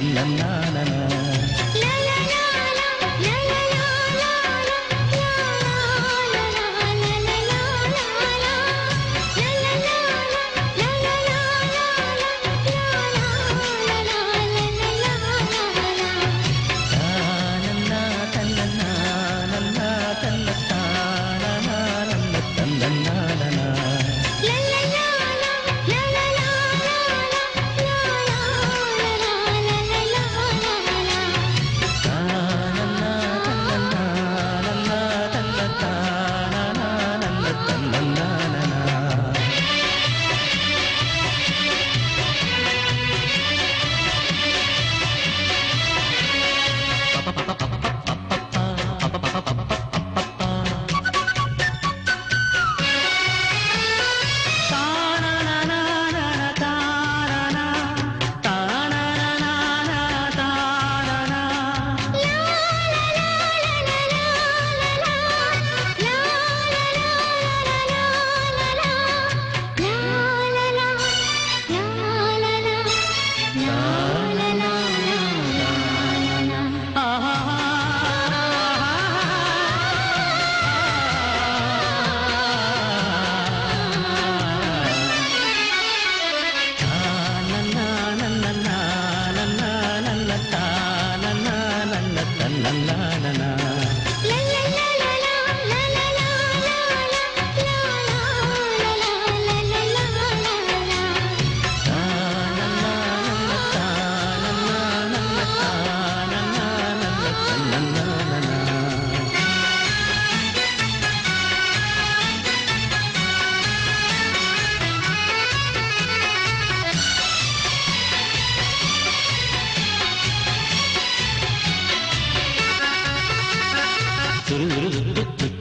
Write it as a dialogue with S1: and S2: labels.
S1: na na na na Tut tut tut tut tut